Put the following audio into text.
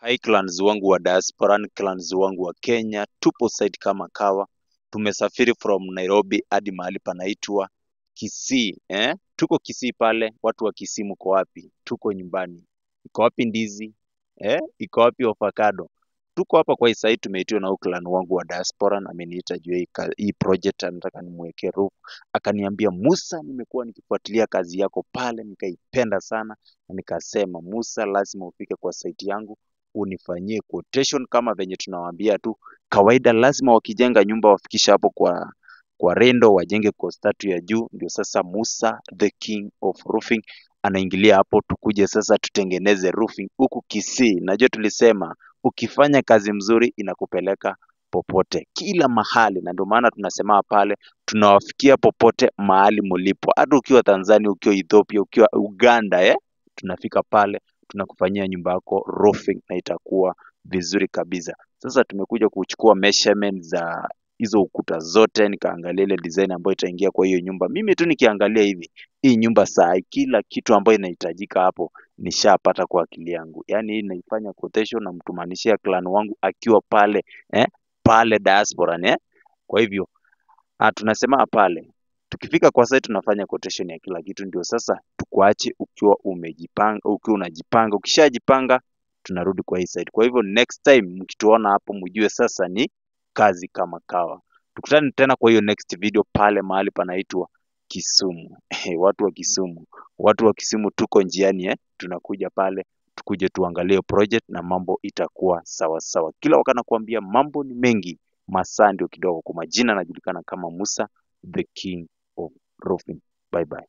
Hi clans wangu wa diaspora, clans wangu wa Kenya, tupo site kama kawa. Tumesafiri from Nairobi hadi mahali panaitwa Kisii eh? Tuko Kisii pale, watu wa Kisii mko wapi? Tuko nyumbani. Iko wapi ndizi eh? Iko wapi avocado? Tuko hapa kwa hii tumeitiwa na clan wangu wa diaspora na ameniita juu hii project, anataka nimwekee roof. Akaniambia Musa, nimekuwa nikifuatilia kazi yako pale, nikaipenda sana na nikasema Musa, lazima ufike kwa site yangu unifanyie quotation kama venye tunawaambia tu kawaida, lazima wakijenga nyumba wafikisha hapo kwa kwa rendo, wajenge kwa statu ya juu. Ndio sasa Musa the king of roofing anaingilia hapo, tukuje sasa tutengeneze roofing huku Kisii. Najua tulisema ukifanya kazi mzuri inakupeleka popote, kila mahali, na ndio maana tunasema pale tunawafikia popote mahali mulipo, hata ukiwa Tanzania, ukiwa Ethiopia, ukiwa Uganda eh? tunafika pale tunakufanyia nyumba yako roofing na itakuwa vizuri kabisa. Sasa tumekuja kuchukua measurement za hizo ukuta zote, nikaangalia ile design ambayo itaingia kwa hiyo nyumba. Mimi tu nikiangalia hivi hii nyumba saa kila kitu ambayo inahitajika hapo nishapata kwa akili yangu. Yaani hii naifanya quotation na mtumanishia clan wangu akiwa pale eh, pale diaspora eh. Kwa hivyo ah, tunasema pale tukifika kwa site tunafanya quotation ya kila kitu, ndio sasa tukuache ukiwa umejipanga, ukiwa unajipanga. Ukishajipanga tunarudi kwa hii site. Kwa hivyo next time mkituona hapo, mjue sasa ni kazi kama kawa. Tukutane tena kwa hiyo next video pale mahali panaitwa Kisumu. watu wa Kisumu, watu wa Kisumu tuko njiani eh, tunakuja pale tukuje tuangalie project na mambo itakuwa sawa sawa. Kila wakati nakuambia mambo ni mengi, masaa ndio kidogo. Kwa majina anajulikana kama Musa the King Roofing. Bye bye.